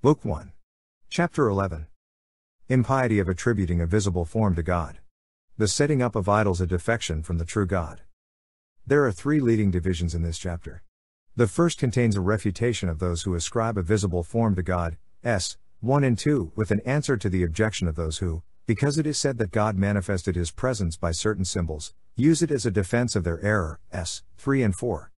Book 1. Chapter 11. Impiety of attributing a visible form to God. The setting up of idols a defection from the true God. There are three leading divisions in this chapter. The first contains a refutation of those who ascribe a visible form to God, s. 1 and 2, with an answer to the objection of those who, because it is said that God manifested his presence by certain symbols, use it as a defense of their error, s. 3 and 4.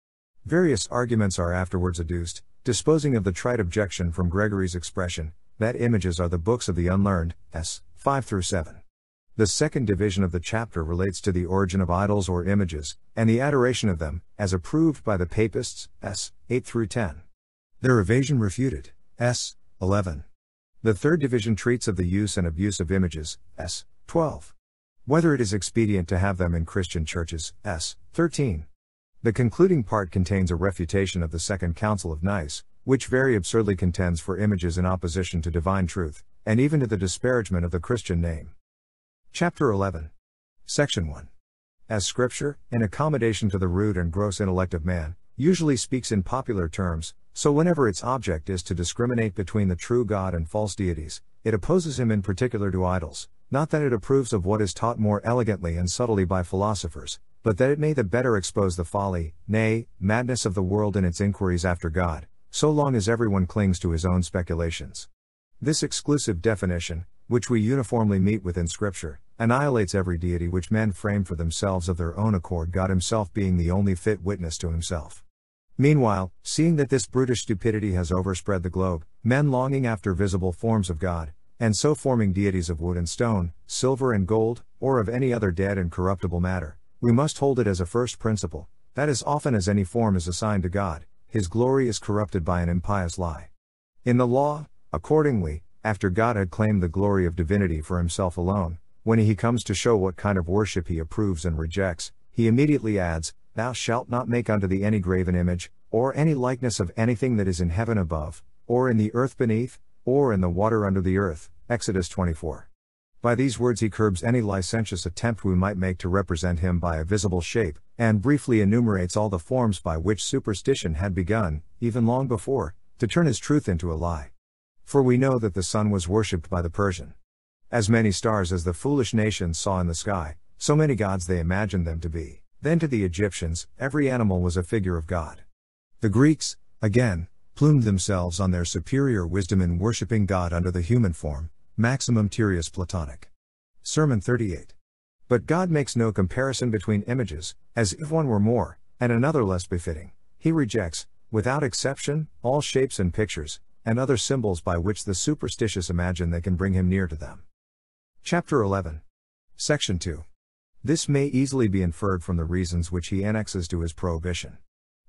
Various arguments are afterwards adduced, disposing of the trite objection from Gregory's expression, that images are the books of the unlearned, s. 5 through 7. The second division of the chapter relates to the origin of idols or images, and the adoration of them, as approved by the Papists, s. 8 through 10. Their evasion refuted, s. 11. The third division treats of the use and abuse of images, s. 12. Whether it is expedient to have them in Christian churches, s. 13. The concluding part contains a refutation of the Second Council of Nice, which very absurdly contends for images in opposition to divine truth, and even to the disparagement of the Christian name. Chapter 11. Section 1. As Scripture, in accommodation to the rude and gross intellect of man, usually speaks in popular terms, so whenever its object is to discriminate between the true God and false deities, it opposes him in particular to idols, not that it approves of what is taught more elegantly and subtly by philosophers, but that it may the better expose the folly, nay, madness of the world in its inquiries after God, so long as everyone clings to his own speculations. This exclusive definition, which we uniformly meet with in Scripture, annihilates every deity which men frame for themselves of their own accord, God Himself being the only fit witness to Himself. Meanwhile, seeing that this brutish stupidity has overspread the globe, men longing after visible forms of God, and so forming deities of wood and stone, silver and gold, or of any other dead and corruptible matter, we must hold it as a first principle, that as often as any form is assigned to God, His glory is corrupted by an impious lie. In the law, accordingly, after God had claimed the glory of divinity for himself alone, when he comes to show what kind of worship he approves and rejects, he immediately adds, Thou shalt not make unto thee any graven image, or any likeness of anything that is in heaven above, or in the earth beneath, or in the water under the earth. Exodus 24. By these words he curbs any licentious attempt we might make to represent him by a visible shape, and briefly enumerates all the forms by which superstition had begun, even long before, to turn his truth into a lie. For we know that the sun was worshipped by the Persian. As many stars as the foolish nations saw in the sky, so many gods they imagined them to be. Then to the Egyptians, every animal was a figure of God. The Greeks, again, plumed themselves on their superior wisdom in worshipping God under the human form, Maximus Tyrius Platonic. Sermon 38. But God makes no comparison between images, as if one were more, and another less befitting. He rejects, without exception, all shapes and pictures, and other symbols by which the superstitious imagine they can bring him near to them. Chapter 11. Section 2. This may easily be inferred from the reasons which he annexes to his prohibition.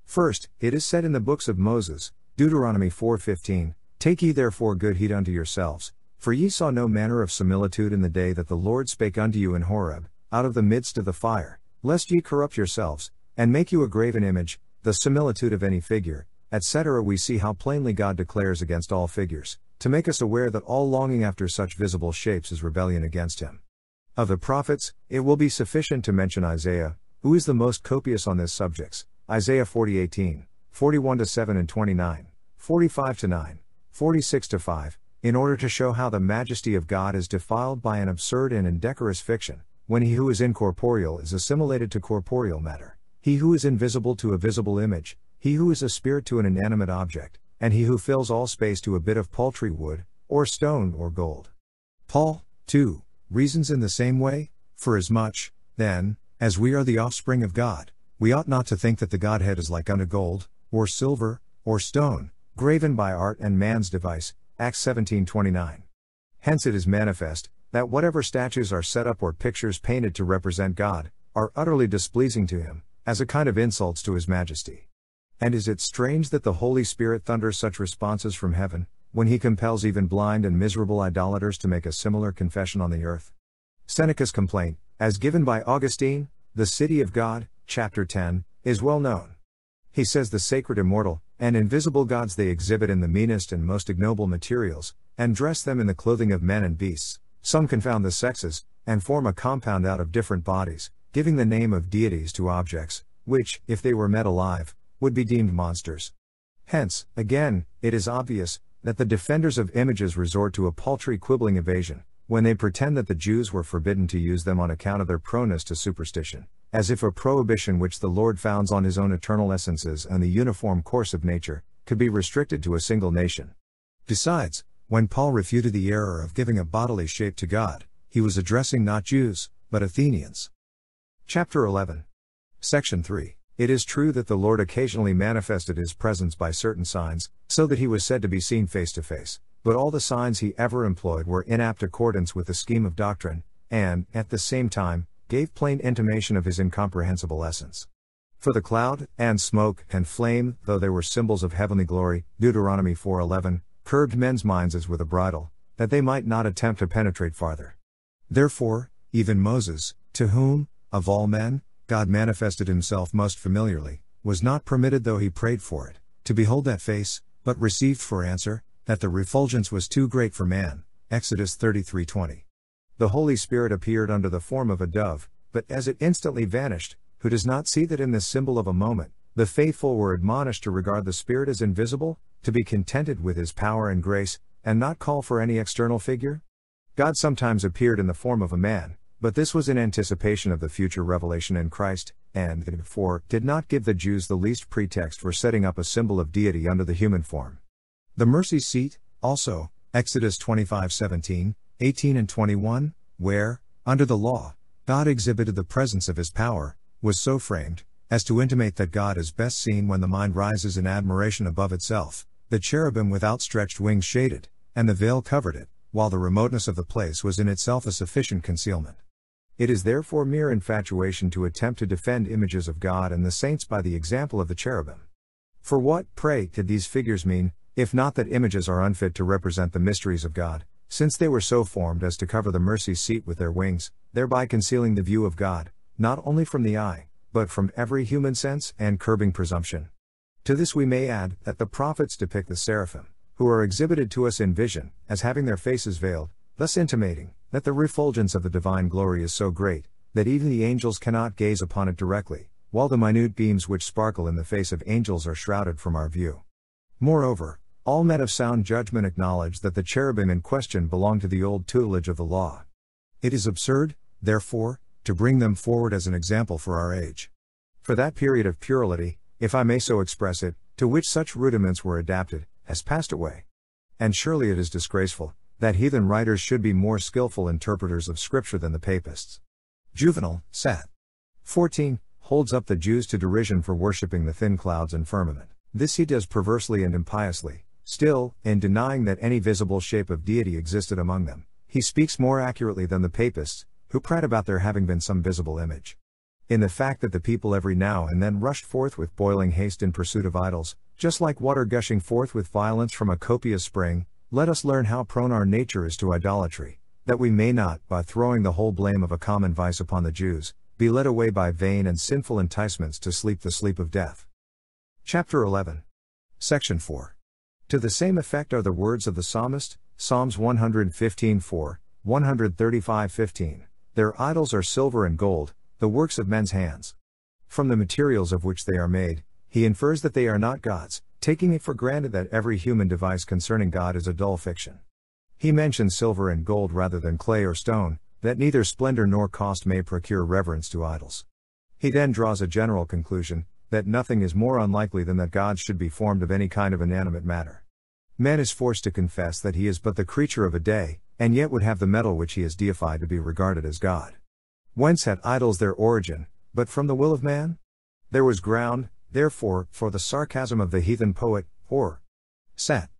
First, it is said in the books of Moses, Deuteronomy 4:15, Take ye therefore good heed unto yourselves, for ye saw no manner of similitude in the day that the Lord spake unto you in Horeb, out of the midst of the fire, lest ye corrupt yourselves, and make you a graven image, the similitude of any figure, etc. We see how plainly God declares against all figures, to make us aware that all longing after such visible shapes is rebellion against Him. Of the prophets, it will be sufficient to mention Isaiah, who is the most copious on this subjects. Isaiah 40:18, 41 7 and 29, 45 9, 46 5, in order to show how the majesty of God is defiled by an absurd and indecorous fiction, when he who is incorporeal is assimilated to corporeal matter, he who is invisible to a visible image, he who is a spirit to an inanimate object, and he who fills all space to a bit of paltry wood, or stone, or gold. Paul, too, reasons in the same way, for as much, then, as we are the offspring of God, we ought not to think that the Godhead is like unto gold, or silver, or stone, graven by art and man's device. Acts 17:29. Hence it is manifest that whatever statues are set up or pictures painted to represent God are utterly displeasing to him, as a kind of insults to his majesty. And is it strange that the Holy Spirit thunders such responses from heaven, when he compels even blind and miserable idolaters to make a similar confession on the earth? Seneca's complaint, as given by Augustine, The City of God, chapter 10, is well known. He says the sacred immortal, and invisible gods they exhibit in the meanest and most ignoble materials, and dress them in the clothing of men and beasts. Some confound the sexes, and form a compound out of different bodies, giving the name of deities to objects, which, if they were met alive, would be deemed monsters. Hence, again, it is obvious, that the defenders of images resort to a paltry quibbling evasion, when they pretend that the Jews were forbidden to use them on account of their proneness to superstition, as if a prohibition which the Lord founds on his own eternal essences and the uniform course of nature, could be restricted to a single nation. Besides, when Paul refuted the error of giving a bodily shape to God, he was addressing not Jews, but Athenians. Chapter 11. Section 3. It is true that the Lord occasionally manifested his presence by certain signs, so that he was said to be seen face to face, but all the signs he ever employed were in apt accordance with the scheme of doctrine, and, at the same time, gave plain intimation of his incomprehensible essence. For the cloud, and smoke, and flame, though they were symbols of heavenly glory, Deuteronomy 4:11, curbed men's minds as with a bridle, that they might not attempt to penetrate farther. Therefore, even Moses, to whom, of all men, God manifested himself most familiarly, was not permitted though he prayed for it, to behold that face, but received for answer, that the refulgence was too great for man. Exodus 33:20. The Holy Spirit appeared under the form of a dove, but as it instantly vanished, who does not see that in this symbol of a moment, the faithful were admonished to regard the Spirit as invisible, to be contented with his power and grace, and not call for any external figure? God sometimes appeared in the form of a man, but this was in anticipation of the future revelation in Christ, and, therefore, did not give the Jews the least pretext for setting up a symbol of deity under the human form. The mercy seat, also, Exodus 25 17, 18 and 21, where, under the law, God exhibited the presence of his power, was so framed, as to intimate that God is best seen when the mind rises in admiration above itself, the cherubim with outstretched wings shaded, and the veil covered it, while the remoteness of the place was in itself a sufficient concealment. It is therefore mere infatuation to attempt to defend images of God and the saints by the example of the cherubim. For what, pray, did these figures mean, if not that images are unfit to represent the mysteries of God, since they were so formed as to cover the mercy seat with their wings, thereby concealing the view of God, not only from the eye, but from every human sense, and curbing presumption. To this we may add that the prophets depict the seraphim, who are exhibited to us in vision, as having their faces veiled, thus intimating that the refulgence of the divine glory is so great that even the angels cannot gaze upon it directly, while the minute beams which sparkle in the face of angels are shrouded from our view. Moreover, all men of sound judgment acknowledge that the cherubim in question belong to the old tutelage of the law. It is absurd, therefore, to bring them forward as an example for our age. For that period of puerility, if I may so express it, to which such rudiments were adapted, has passed away. And surely it is disgraceful, that heathen writers should be more skillful interpreters of Scripture than the papists. Juvenal, Sat. 14, holds up the Jews to derision for worshipping the thin clouds and firmament. This he does perversely and impiously. Still, in denying that any visible shape of deity existed among them, he speaks more accurately than the papists, who prate about there having been some visible image. In the fact that the people every now and then rushed forth with boiling haste in pursuit of idols, just like water gushing forth with violence from a copious spring, let us learn how prone our nature is to idolatry, that we may not, by throwing the whole blame of a common vice upon the Jews, be led away by vain and sinful enticements to sleep the sleep of death. Chapter 11. Section 4. To the same effect are the words of the psalmist, Psalms 115 4, 135 15. Their idols are silver and gold, the works of men's hands. From the materials of which they are made, he infers that they are not gods, taking it for granted that every human device concerning God is a dull fiction. He mentions silver and gold rather than clay or stone, that neither splendor nor cost may procure reverence to idols. He then draws a general conclusion that nothing is more unlikely than that gods should be formed of any kind of inanimate matter. Man is forced to confess that he is but the creature of a day, and yet would have the metal which he has deified to be regarded as God. Whence had idols their origin, but from the will of man? There was ground, Therefore, for the sarcasm of the heathen poet, or Sat.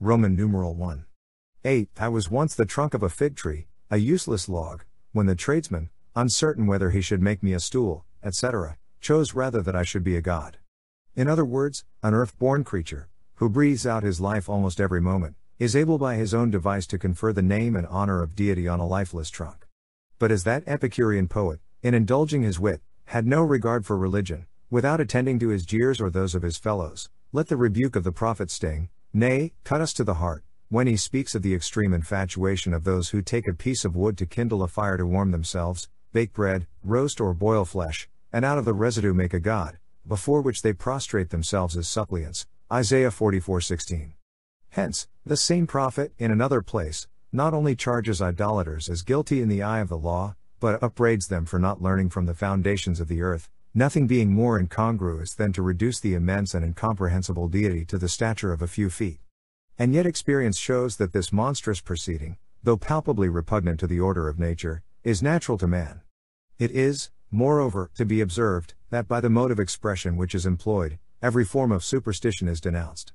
Roman numeral 1. 8. I was once the trunk of a fig tree, a useless log, when the tradesman, uncertain whether he should make me a stool, etc., chose rather that I should be a god. In other words, an earth born creature, who breathes out his life almost every moment, is able by his own device to confer the name and honor of deity on a lifeless trunk. But as that Epicurean poet, in indulging his wit, had no regard for religion, without attending to his jeers or those of his fellows, let the rebuke of the prophet sting, nay, cut us to the heart, when he speaks of the extreme infatuation of those who take a piece of wood to kindle a fire to warm themselves, bake bread, roast or boil flesh, and out of the residue make a god, before which they prostrate themselves as suppliants. Isaiah 44:16. Hence, The same prophet, in another place, not only charges idolaters as guilty in the eye of the law, but upbraids them for not learning from the foundations of the earth, nothing being more incongruous than to reduce the immense and incomprehensible deity to the stature of a few feet. And yet experience shows that this monstrous proceeding, though palpably repugnant to the order of nature, is natural to man. It is, moreover, to be observed, that by the mode of expression which is employed, every form of superstition is denounced.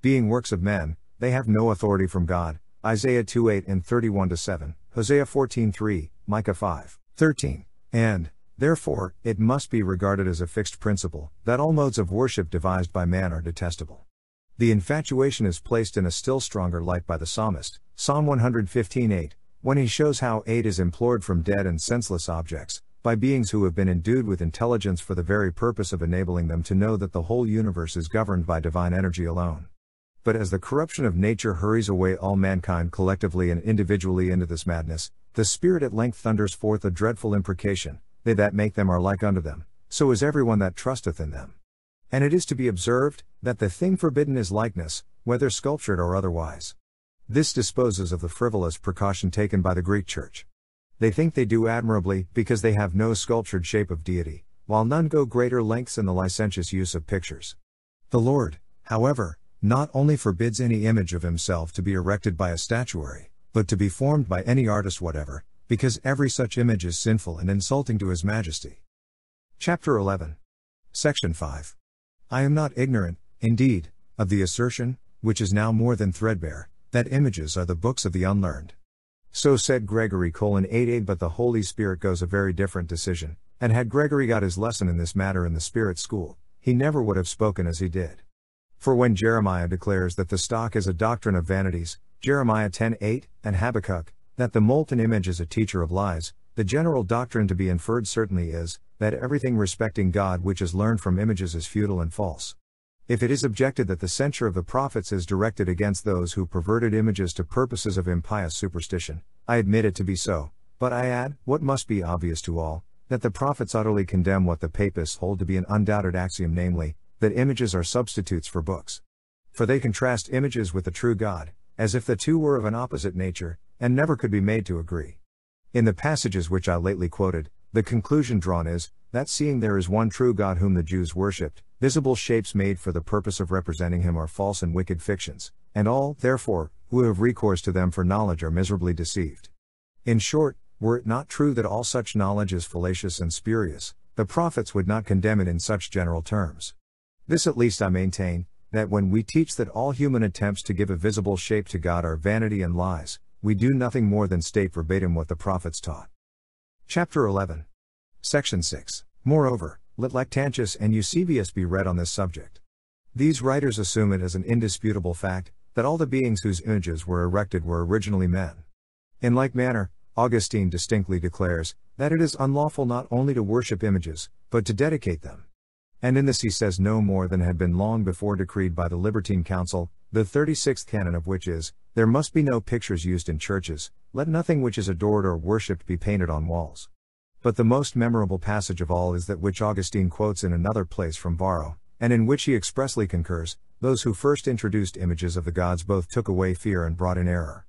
Being works of men, they have no authority from God, Isaiah 2 8 and 31 7, Hosea 14 3, Micah 5 13, and, therefore, it must be regarded as a fixed principle, that all modes of worship devised by man are detestable. The infatuation is placed in a still stronger light by the psalmist, Psalm 115 8, when he shows how aid is implored from dead and senseless objects, by beings who have been endued with intelligence for the very purpose of enabling them to know that the whole universe is governed by divine energy alone. But as the corruption of nature hurries away all mankind collectively and individually into this madness, the Spirit at length thunders forth a dreadful imprecation They that make them are like unto them, so is everyone that trusteth in them. And it is to be observed, that the thing forbidden is likeness, whether sculptured or otherwise. This disposes of the frivolous precaution taken by the Greek Church. They think they do admirably, because they have no sculptured shape of deity, while none go greater lengths in the licentious use of pictures. The Lord, however, not only forbids any image of himself to be erected by a statuary, but to be formed by any artist whatever, because every such image is sinful and insulting to his majesty. Chapter 11. Section 5. I am not ignorant, indeed, of the assertion, which is now more than threadbare, that images are the books of the unlearned. So said Gregory colon 88 but the Holy Spirit goes a very different decision, and had Gregory got his lesson in this matter in the Spirit school, he never would have spoken as he did. For when Jeremiah declares that the stock is a doctrine of vanities, Jeremiah 10:8, and Habakkuk, that the molten image is a teacher of lies, the general doctrine to be inferred certainly is, that everything respecting God which is learned from images is futile and false. If it is objected that the censure of the prophets is directed against those who perverted images to purposes of impious superstition, I admit it to be so, but I add, what must be obvious to all, that the prophets utterly condemn what the papists hold to be an undoubted axiom namely, that images are substitutes for books. For they contrast images with the true God, as if the two were of an opposite nature, and never could be made to agree. In the passages which I lately quoted, the conclusion drawn is, that seeing there is one true God whom the Jews worshipped, visible shapes made for the purpose of representing him are false and wicked fictions, and all, therefore, who have recourse to them for knowledge are miserably deceived. In short, were it not true that all such knowledge is fallacious and spurious, the prophets would not condemn it in such general terms. This at least I maintain, that when we teach that all human attempts to give a visible shape to God are vanity and lies, we do nothing more than state verbatim what the prophets taught. Chapter 11. Section 6. Moreover, let Lactantius and Eusebius be read on this subject. These writers assume it as an indisputable fact that all the beings whose images were erected were originally men. In like manner, Augustine distinctly declares that it is unlawful not only to worship images, but to dedicate them. And in this he says no more than had been long before decreed by the Libertine Council, the 36th canon of which is, There must be no pictures used in churches, let nothing which is adored or worshipped be painted on walls. But the most memorable passage of all is that which Augustine quotes in another place from Varro, and in which he expressly concurs those who first introduced images of the gods both took away fear and brought in error.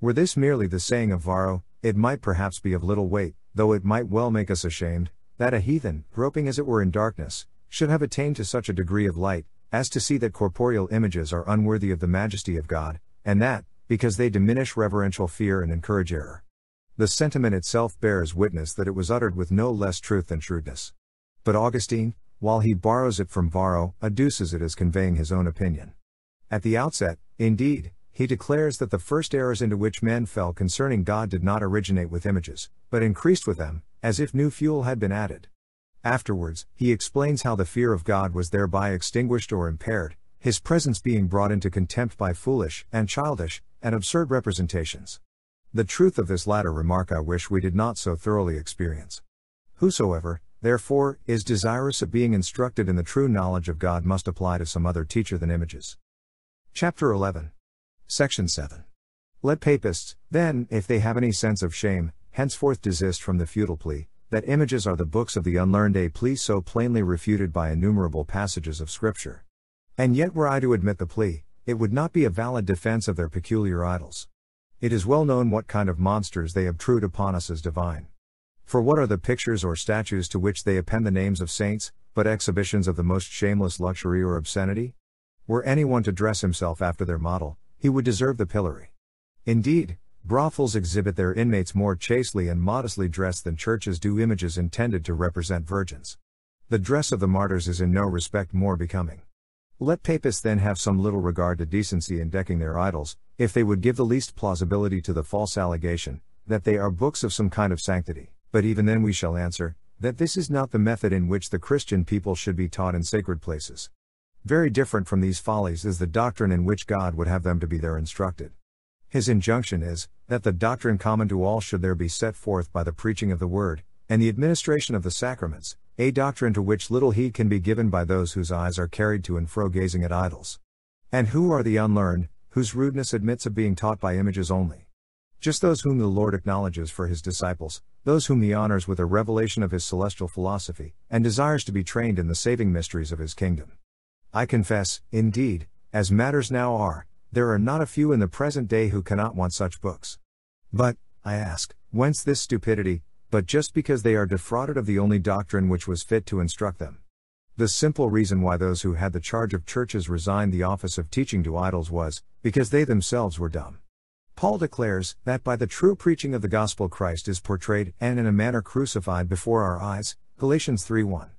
Were this merely the saying of Varro, it might perhaps be of little weight, though it might well make us ashamed, that a heathen, groping as it were in darkness, should have attained to such a degree of light, as to see that corporeal images are unworthy of the majesty of God, and that, because they diminish reverential fear and encourage error. The sentiment itself bears witness that it was uttered with no less truth than shrewdness. But Augustine, while he borrows it from Varro, adduces it as conveying his own opinion. At the outset, indeed, he declares that the first errors into which men fell concerning God did not originate with images, but increased with them, as if new fuel had been added. Afterwards, he explains how the fear of God was thereby extinguished or impaired, his presence being brought into contempt by foolish, and childish, and absurd representations. The truth of this latter remark I wish we did not so thoroughly experience. Whosoever, therefore, is desirous of being instructed in the true knowledge of God must apply to some other teacher than images. Chapter 11. Section 7. Let papists, then, if they have any sense of shame, henceforth desist from the futile plea, that images are the books of the unlearned, a plea so plainly refuted by innumerable passages of Scripture. And yet, were I to admit the plea, it would not be a valid defense of their peculiar idols. It is well known what kind of monsters they obtrude upon us as divine. For what are the pictures or statues to which they append the names of saints, but exhibitions of the most shameless luxury or obscenity? Were anyone to dress himself after their model, he would deserve the pillory. Indeed, brothels exhibit their inmates more chastely and modestly dressed than churches do images intended to represent virgins. The dress of the martyrs is in no respect more becoming. Let papists then have some little regard to decency in decking their idols, if they would give the least plausibility to the false allegation, that they are books of some kind of sanctity. But even then we shall answer, that this is not the method in which the Christian people should be taught in sacred places. Very different from these follies is the doctrine in which God would have them to be there instructed. His injunction is, that the doctrine common to all should there be set forth by the preaching of the word, and the administration of the sacraments, a doctrine to which little heed can be given by those whose eyes are carried to and fro gazing at idols. And who are the unlearned, whose rudeness admits of being taught by images only? Just those whom the Lord acknowledges for his disciples, those whom he honors with a revelation of his celestial philosophy, and desires to be trained in the saving mysteries of his kingdom. I confess, indeed, as matters now are, there are not a few in the present day who cannot want such books. But, I ask, whence this stupidity, but just because they are defrauded of the only doctrine which was fit to instruct them. The simple reason why those who had the charge of churches resigned the office of teaching to idols was, because they themselves were dumb. Paul declares that by the true preaching of the gospel Christ is portrayed and in a manner crucified before our eyes. Galatians 3:1.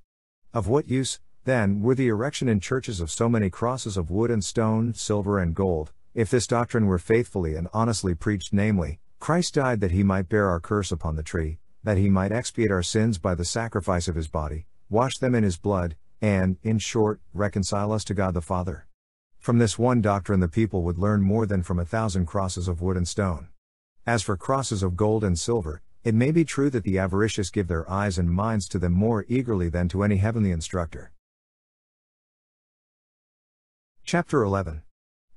Of what use, then, were the erection in churches of so many crosses of wood and stone, silver and gold, if this doctrine were faithfully and honestly preached, namely, Christ died that he might bear our curse upon the tree, that he might expiate our sins by the sacrifice of his body, wash them in his blood, and, in short, reconcile us to God the Father. From this one doctrine, the people would learn more than from a thousand crosses of wood and stone. As for crosses of gold and silver, it may be true that the avaricious give their eyes and minds to them more eagerly than to any heavenly instructor. Chapter 11.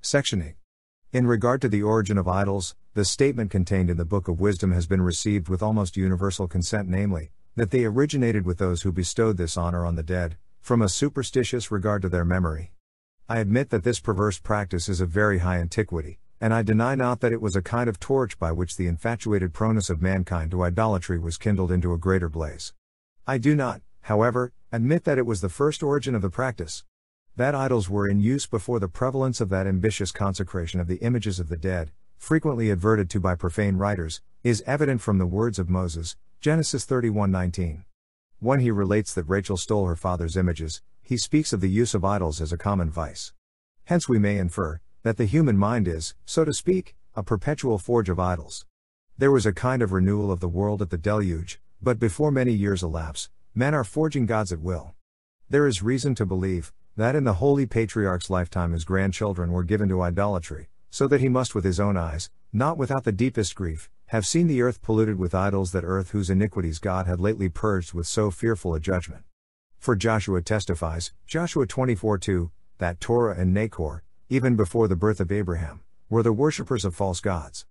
Section 8. In regard to the origin of idols, the statement contained in the Book of Wisdom has been received with almost universal consent, namely, that they originated with those who bestowed this honor on the dead, from a superstitious regard to their memory. I admit that this perverse practice is of very high antiquity, and I deny not that it was a kind of torch by which the infatuated proneness of mankind to idolatry was kindled into a greater blaze. I do not, however, admit that it was the first origin of the practice. That idols were in use before the prevalence of that ambitious consecration of the images of the dead, frequently adverted to by profane writers, is evident from the words of Moses, Genesis 31:19. When he relates that Rachel stole her father's images, he speaks of the use of idols as a common vice. Hence we may infer that the human mind is, so to speak, a perpetual forge of idols. There was a kind of renewal of the world at the deluge, but before many years elapse, men are forging gods at will. There is reason to believe, that in the holy patriarch's lifetime his grandchildren were given to idolatry, so that he must with his own eyes, not without the deepest grief, have seen the earth polluted with idols, that earth whose iniquities God had lately purged with so fearful a judgment. For Joshua testifies, Joshua 24 2, that Terah and Nachor, even before the birth of Abraham, were the worshippers of false gods.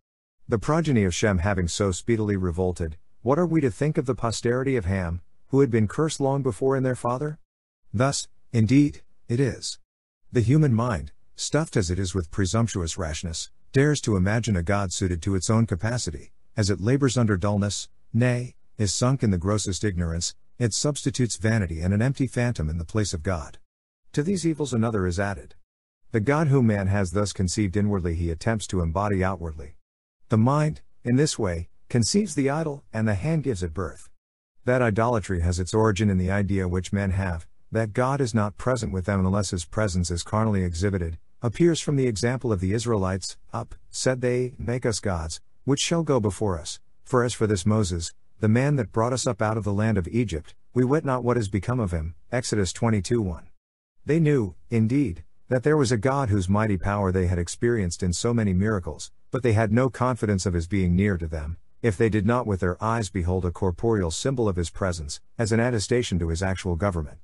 The progeny of Shem having so speedily revolted, what are we to think of the posterity of Ham, who had been cursed long before in their father? Thus, indeed, it is. The human mind, stuffed as it is with presumptuous rashness, dares to imagine a God suited to its own capacity, as it labors under dullness, nay, is sunk in the grossest ignorance, it substitutes vanity and an empty phantom in the place of God. To these evils another is added. The God whom man has thus conceived inwardly he attempts to embody outwardly. The mind, in this way, conceives the idol, and the hand gives it birth. That idolatry has its origin in the idea which men have, that God is not present with them unless his presence is carnally exhibited, appears from the example of the Israelites Up, said they, make us gods, which shall go before us. For as for this Moses, the man that brought us up out of the land of Egypt, we wit not what is become of him. Exodus 22 1. They knew, indeed, that there was a God whose mighty power they had experienced in so many miracles, but they had no confidence of his being near to them, if they did not with their eyes behold a corporeal symbol of his presence, as an attestation to his actual government.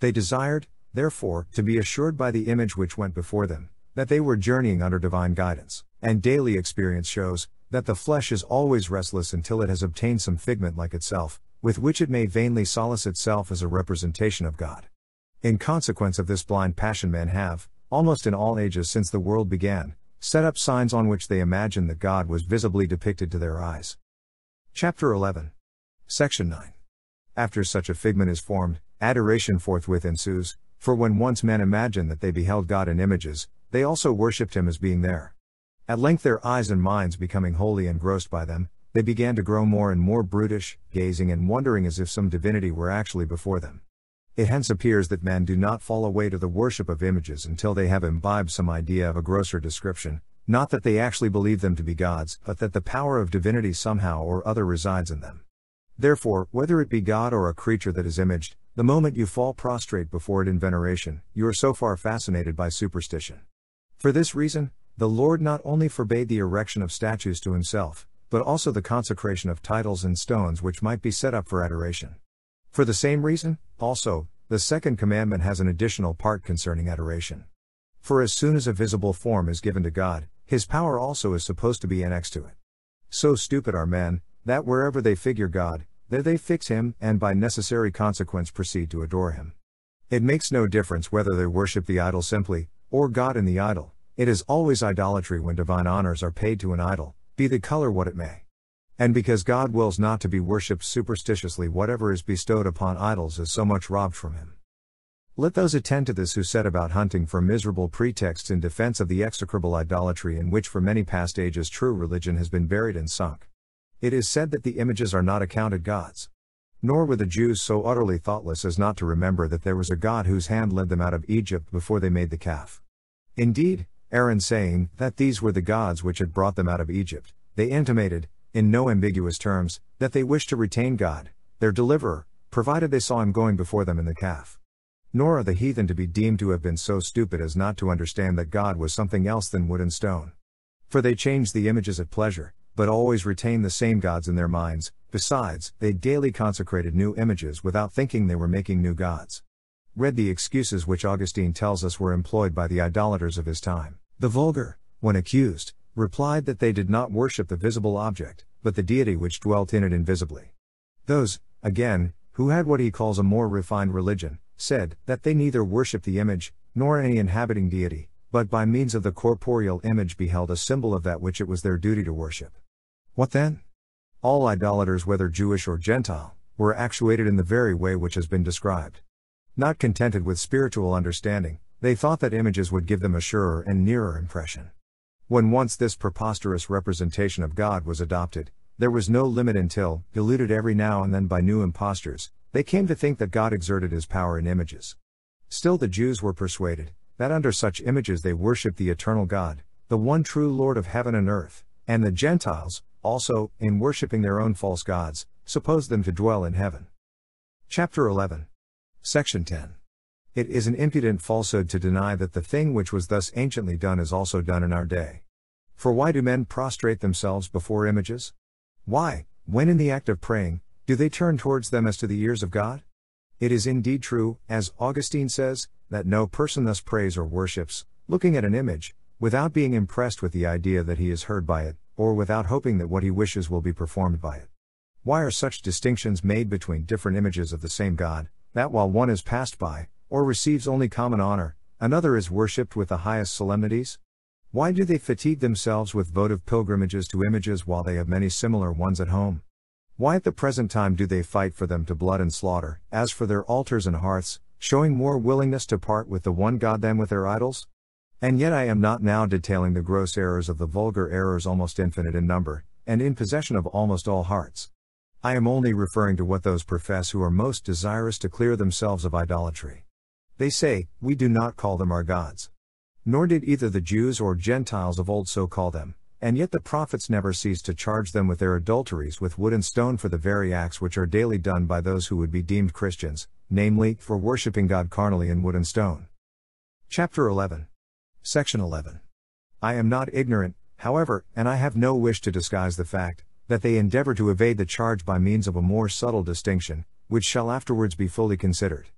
They desired, therefore, to be assured by the image which went before them, that they were journeying under divine guidance, and daily experience shows, that the flesh is always restless until it has obtained some figment like itself, with which it may vainly solace itself as a representation of God. In consequence of this blind passion men have, almost in all ages since the world began, set up signs on which they imagined that God was visibly depicted to their eyes. Chapter 11. Section 9. After such a figment is formed, adoration forthwith ensues, for when once men imagined that they beheld God in images, they also worshipped him as being there. At length their eyes and minds becoming wholly engrossed by them, they began to grow more and more brutish, gazing and wondering as if some divinity were actually before them. It hence appears that men do not fall away to the worship of images until they have imbibed some idea of a grosser description, not that they actually believe them to be gods, but that the power of divinity somehow or other resides in them. Therefore, whether it be God or a creature that is imaged, the moment you fall prostrate before it in veneration, you are so far fascinated by superstition. For this reason, the Lord not only forbade the erection of statues to himself, but also the consecration of titles and stones which might be set up for adoration. For the same reason, also, the second commandment has an additional part concerning adoration. For as soon as a visible form is given to God, his power also is supposed to be annexed to it. So stupid are men, that wherever they figure God, there they fix him, and by necessary consequence proceed to adore him. It makes no difference whether they worship the idol simply, or God in the idol, it is always idolatry when divine honors are paid to an idol, be the color what it may. And because God wills not to be worshipped superstitiously, whatever is bestowed upon idols is so much robbed from him. Let those attend to this who set about hunting for miserable pretexts in defense of the execrable idolatry in which for many past ages true religion has been buried and sunk. It is said that the images are not accounted gods. Nor were the Jews so utterly thoughtless as not to remember that there was a God whose hand led them out of Egypt before they made the calf. Indeed, Aaron saying that these were the gods which had brought them out of Egypt, they intimated, in no ambiguous terms, that they wished to retain God, their deliverer, provided they saw him going before them in the calf. Nor are the heathen to be deemed to have been so stupid as not to understand that God was something else than wood and stone. For they changed the images at pleasure, but always retained the same gods in their minds, besides, they daily consecrated new images without thinking they were making new gods. Read the excuses which Augustine tells us were employed by the idolaters of his time. The vulgar, when accused, replied that they did not worship the visible object, but the deity which dwelt in it invisibly. Those, again, who had what he calls a more refined religion, said that they neither worshipped the image, nor any inhabiting deity, but by means of the corporeal image beheld a symbol of that which it was their duty to worship. What then? All idolaters, whether Jewish or Gentile, were actuated in the very way which has been described. Not contented with spiritual understanding, they thought that images would give them a surer and nearer impression. When once this preposterous representation of God was adopted, there was no limit until, deluded every now and then by new impostors, they came to think that God exerted his power in images. Still, the Jews were persuaded that under such images they worshipped the eternal God, the one true Lord of heaven and earth, and the Gentiles, also, in worshipping their own false gods, suppose them to dwell in heaven. Chapter 11. Section 10. It is an impudent falsehood to deny that the thing which was thus anciently done is also done in our day. For why do men prostrate themselves before images? Why, when in the act of praying, do they turn towards them as to the ears of God? It is indeed true, as Augustine says, that no person thus prays or worships, looking at an image, without being impressed with the idea that he is heard by it, or without hoping that what he wishes will be performed by it. Why are such distinctions made between different images of the same God, that while one is passed by, or receives only common honor, another is worshipped with the highest solemnities? Why do they fatigue themselves with votive pilgrimages to images while they have many similar ones at home? Why at the present time do they fight for them to blood and slaughter, as for their altars and hearths, showing more willingness to part with the one God than with their idols? And yet I am not now detailing the gross errors of the vulgar errors almost infinite in number, and in possession of almost all hearts. I am only referring to what those profess who are most desirous to clear themselves of idolatry. They say, We do not call them our gods. Nor did either the Jews or Gentiles of old so call them, and yet the prophets never ceased to charge them with their adulteries with wood and stone for the very acts which are daily done by those who would be deemed Christians, namely, for worshipping God carnally in wood and stone. Chapter 11 Section 11. I am not ignorant, however, and I have no wish to disguise the fact, that they endeavor to evade the charge by means of a more subtle distinction, which shall afterwards be fully considered.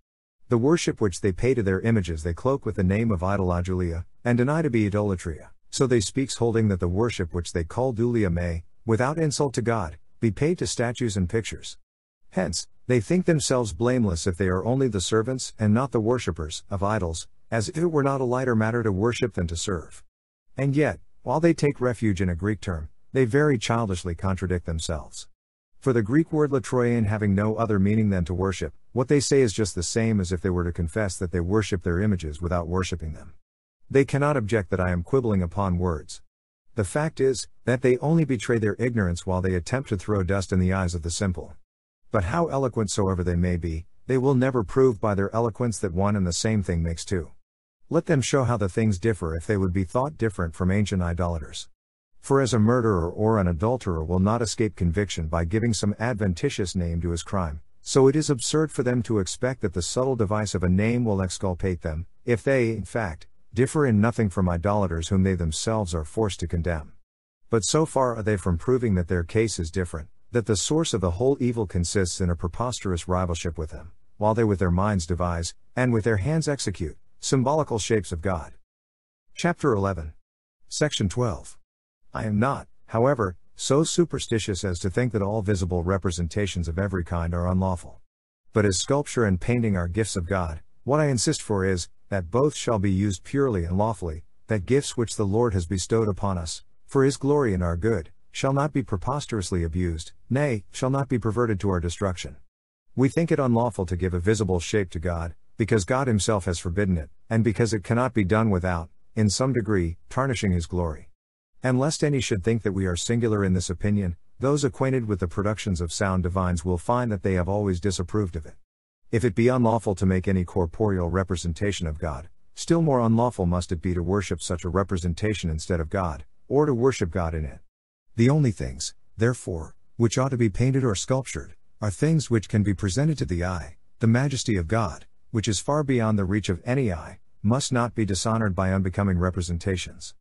The worship which they pay to their images they cloak with the name of idolodulia, and deny to be idolatria. So they speaks holding that the worship which they call dulia may, without insult to God, be paid to statues and pictures. Hence, they think themselves blameless if they are only the servants, and not the worshippers, of idols, as if it were not a lighter matter to worship than to serve. And yet, while they take refuge in a Greek term, they very childishly contradict themselves. For the Greek word latreuein having no other meaning than to worship, what they say is just the same as if they were to confess that they worship their images without worshipping them. They cannot object that I am quibbling upon words. The fact is, that they only betray their ignorance while they attempt to throw dust in the eyes of the simple. But how eloquent soever they may be, they will never prove by their eloquence that one and the same thing makes two. Let them show how the things differ if they would be thought different from ancient idolaters. For as a murderer or an adulterer will not escape conviction by giving some adventitious name to his crime, so it is absurd for them to expect that the subtle device of a name will exculpate them, if they, in fact, differ in nothing from idolaters whom they themselves are forced to condemn. But so far are they from proving that their case is different, that the source of the whole evil consists in a preposterous rivalship with them, while they with their minds devise, and with their hands execute, symbolical shapes of God. Chapter 11. Section 12. I am not, however, so superstitious as to think that all visible representations of every kind are unlawful. But as sculpture and painting are gifts of God, what I insist for is, that both shall be used purely and lawfully, that gifts which the Lord has bestowed upon us, for His glory and our good, shall not be preposterously abused, nay, shall not be perverted to our destruction. We think it unlawful to give a visible shape to God, because God Himself has forbidden it, and because it cannot be done without, in some degree, tarnishing His glory. And lest any should think that we are singular in this opinion, those acquainted with the productions of sound divines will find that they have always disapproved of it. If it be unlawful to make any corporeal representation of God, still more unlawful must it be to worship such a representation instead of God, or to worship God in it. The only things, therefore, which ought to be painted or sculptured, are things which can be presented to the eye, the majesty of God, which is far beyond the reach of any eye, must not be dishonored by unbecoming representations.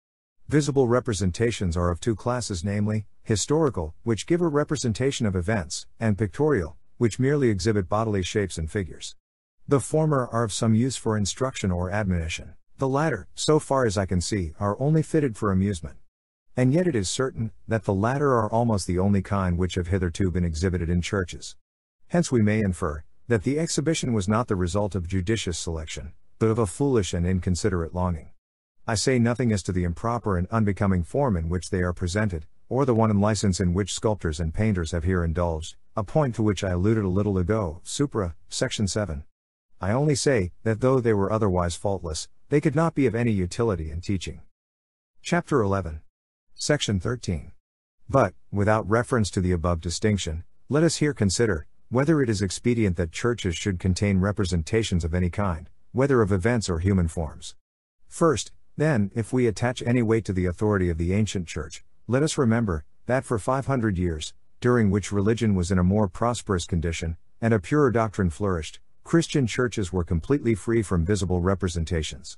Visible representations are of two classes namely, historical, which give a representation of events, and pictorial, which merely exhibit bodily shapes and figures. The former are of some use for instruction or admonition. The latter, so far as I can see, are only fitted for amusement. And yet it is certain, that the latter are almost the only kind which have hitherto been exhibited in churches. Hence we may infer, that the exhibition was not the result of judicious selection, but of a foolish and inconsiderate longing. I say nothing as to the improper and unbecoming form in which they are presented, or the wanton license in which sculptors and painters have here indulged, a point to which I alluded a little ago, supra, section 7. I only say, that though they were otherwise faultless, they could not be of any utility in teaching. Chapter 11. Section 13. But, without reference to the above distinction, let us here consider, whether it is expedient that churches should contain representations of any kind, whether of events or human forms. First, then, if we attach any weight to the authority of the ancient church, let us remember that for 500 years, during which religion was in a more prosperous condition, and a purer doctrine flourished, Christian churches were completely free from visible representations.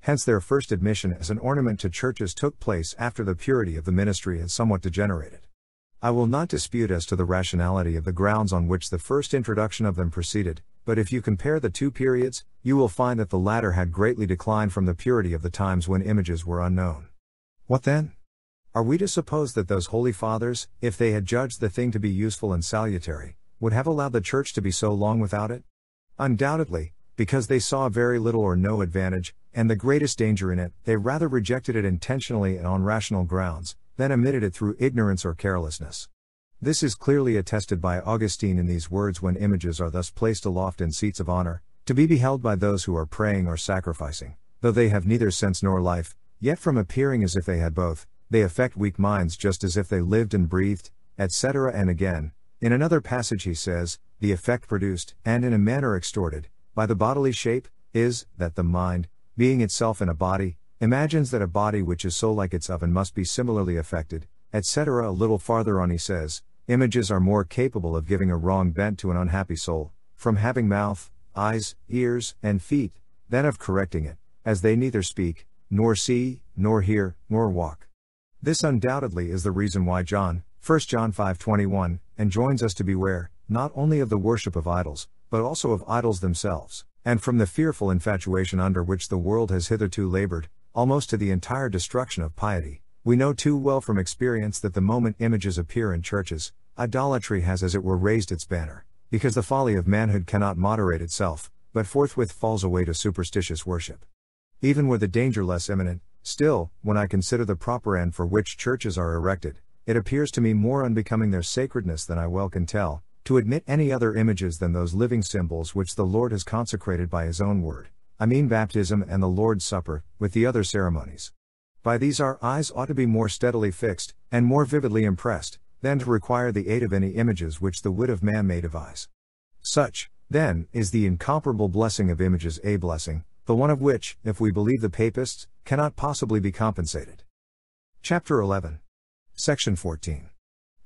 Hence, their first admission as an ornament to churches took place after the purity of the ministry had somewhat degenerated. I will not dispute as to the rationality of the grounds on which the first introduction of them proceeded, but if you compare the two periods, you will find that the latter had greatly declined from the purity of the times when images were unknown. What then? Are we to suppose that those holy fathers, if they had judged the thing to be useful and salutary, would have allowed the church to be so long without it? Undoubtedly, because they saw very little or no advantage, and the greatest danger in it, they rather rejected it intentionally and on rational grounds, then omitted it through ignorance or carelessness. This is clearly attested by Augustine in these words when images are thus placed aloft in seats of honor, to be beheld by those who are praying or sacrificing, though they have neither sense nor life, yet from appearing as if they had both, they affect weak minds just as if they lived and breathed, etc. And again, in another passage he says, the effect produced, and in a manner extorted, by the bodily shape, is, that the mind, being itself in a body, imagines that a body which is so like its oven must be similarly affected, etc. A little farther on he says, Images are more capable of giving a wrong bent to an unhappy soul, from having mouth, eyes, ears, and feet, than of correcting it, as they neither speak, nor see, nor hear, nor walk. This undoubtedly is the reason why John, 1 John 5:21, enjoins us to beware, not only of the worship of idols, but also of idols themselves, and from the fearful infatuation under which the world has hitherto labored, almost to the entire destruction of piety. We know too well from experience that the moment images appear in churches, idolatry has as it were raised its banner, because the folly of manhood cannot moderate itself, but forthwith falls away to superstitious worship. Even were the danger less imminent, still, when I consider the proper end for which churches are erected, it appears to me more unbecoming their sacredness than I well can tell, to admit any other images than those living symbols which the Lord has consecrated by His own word, I mean baptism and the Lord's Supper, with the other ceremonies. By these our eyes ought to be more steadily fixed, and more vividly impressed, than to require the aid of any images which the wit of man may devise. Such, then, is the incomparable blessing of images a blessing, the one of which, if we believe the papists, cannot possibly be compensated. Chapter 11. Section 14.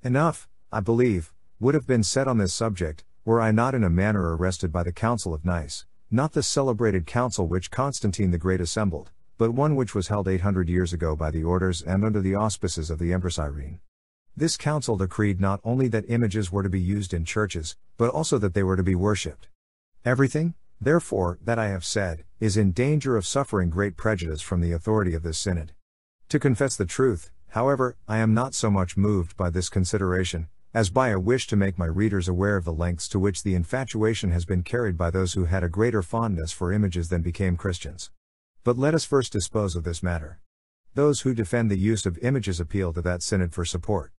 Enough, I believe, would have been said on this subject, were I not in a manner arrested by the Council of Nice, not the celebrated council which Constantine the Great assembled, but one which was held 800 years ago by the orders and under the auspices of the Empress Irene. This council decreed not only that images were to be used in churches, but also that they were to be worshipped. Everything, therefore, that I have said, is in danger of suffering great prejudice from the authority of this synod. To confess the truth, however, I am not so much moved by this consideration, as by a wish to make my readers aware of the lengths to which the infatuation has been carried by those who had a greater fondness for images than became Christians. But let us first dispose of this matter. Those who defend the use of images appeal to that synod for support.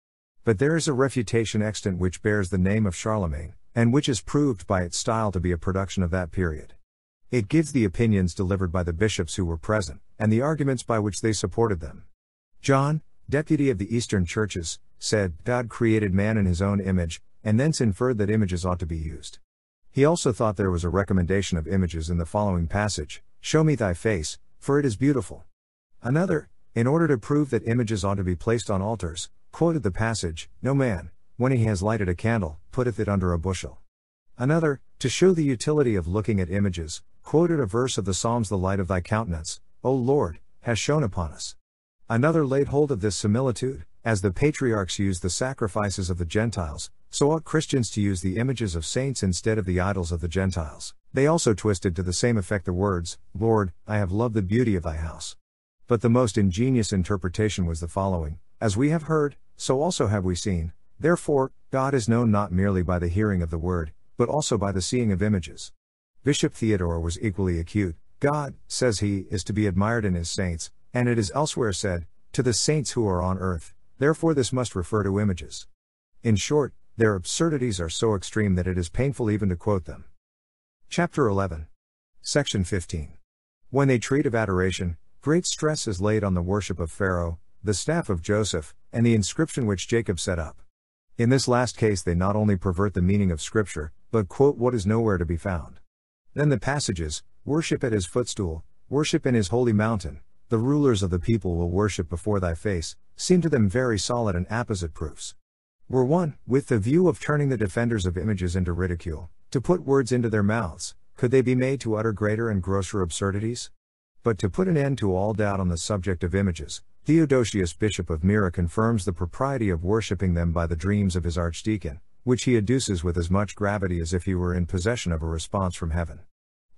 But there is a refutation extant which bears the name of Charlemagne, and which is proved by its style to be a production of that period. It gives the opinions delivered by the bishops who were present, and the arguments by which they supported them. John, deputy of the Eastern churches, said, God created man in his own image, and thence inferred that images ought to be used. He also thought there was a recommendation of images in the following passage Show me thy face, for it is beautiful. Another, in order to prove that images ought to be placed on altars, quoted the passage No man, when he has lighted a candle, putteth it under a bushel. Another, to show the utility of looking at images, quoted a verse of the Psalms The light of thy countenance, O Lord, has shone upon us. Another laid hold of this similitude, as the patriarchs used the sacrifices of the Gentiles, so ought Christians to use the images of saints instead of the idols of the Gentiles. They also twisted to the same effect the words, Lord, I have loved the beauty of thy house. But the most ingenious interpretation was the following As we have heard, so also have we seen, therefore, God is known not merely by the hearing of the word, but also by the seeing of images. Bishop Theodore was equally acute. God, says he, is to be admired in his saints, and it is elsewhere said, to the saints who are on earth, therefore this must refer to images. In short, their absurdities are so extreme that it is painful even to quote them. Chapter 11. Section 15. When they treat of adoration, great stress is laid on the worship of Pharaoh, the staff of Joseph, and the inscription which Jacob set up. In this last case, they not only pervert the meaning of Scripture, but quote what is nowhere to be found. Then the passages worship at his footstool, worship in his holy mountain, the rulers of the people will worship before thy face, seem to them very solid and apposite proofs were one, with the view of turning the defenders of images into ridicule, to put words into their mouths, could they be made to utter greater and grosser absurdities? But to put an end to all doubt on the subject of images, Theodosius, Bishop of Myra, confirms the propriety of worshipping them by the dreams of his archdeacon, which he adduces with as much gravity as if he were in possession of a response from heaven.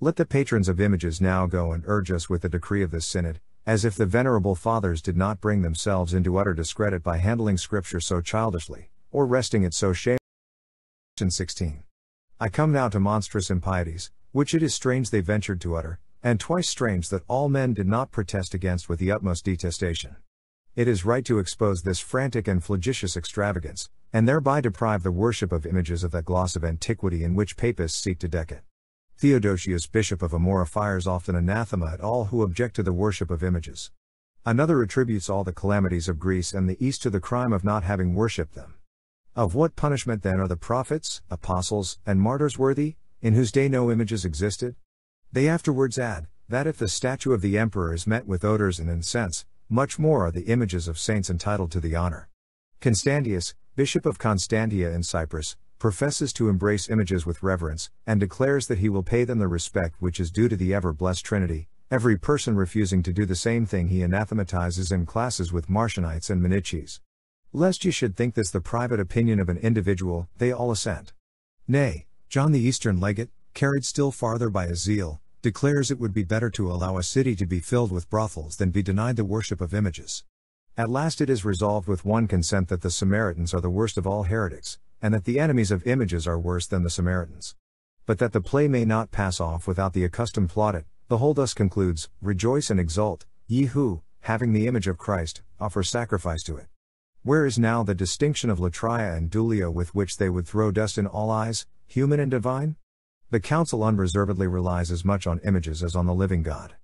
Let the patrons of images now go and urge us with the decree of this synod, as if the venerable fathers did not bring themselves into utter discredit by handling Scripture so childishly or resting it so shame. 16. I come now to monstrous impieties, which it is strange they ventured to utter, and twice strange that all men did not protest against with the utmost detestation. It is right to expose this frantic and flagitious extravagance, and thereby deprive the worship of images of that gloss of antiquity in which papists seek to deck it. Theodosius, Bishop of Amora, fires often anathema at all who object to the worship of images. Another attributes all the calamities of Greece and the East to the crime of not having worshipped them. Of what punishment then are the prophets, apostles, and martyrs worthy, in whose day no images existed? They afterwards add, that if the statue of the emperor is met with odors and incense, much more are the images of saints entitled to the honor. Constantius, Bishop of Constantia in Cyprus, professes to embrace images with reverence, and declares that he will pay them the respect which is due to the ever blessed Trinity. Every person refusing to do the same thing he anathematizes and classes with Marcionites and Manichees. Lest you should think this the private opinion of an individual, they all assent. Nay, John the Eastern Legate, carried still farther by his zeal, declares it would be better to allow a city to be filled with brothels than be denied the worship of images. At last it is resolved with one consent that the Samaritans are the worst of all heretics, and that the enemies of images are worse than the Samaritans. But that the play may not pass off without the accustomed plaudit, The whole thus concludes Rejoice and exult, ye who, having the image of Christ, offer sacrifice to it. Where is now the distinction of latria and dulia with which they would throw dust in all eyes, human and divine? The council unreservedly relies as much on images as on the living God.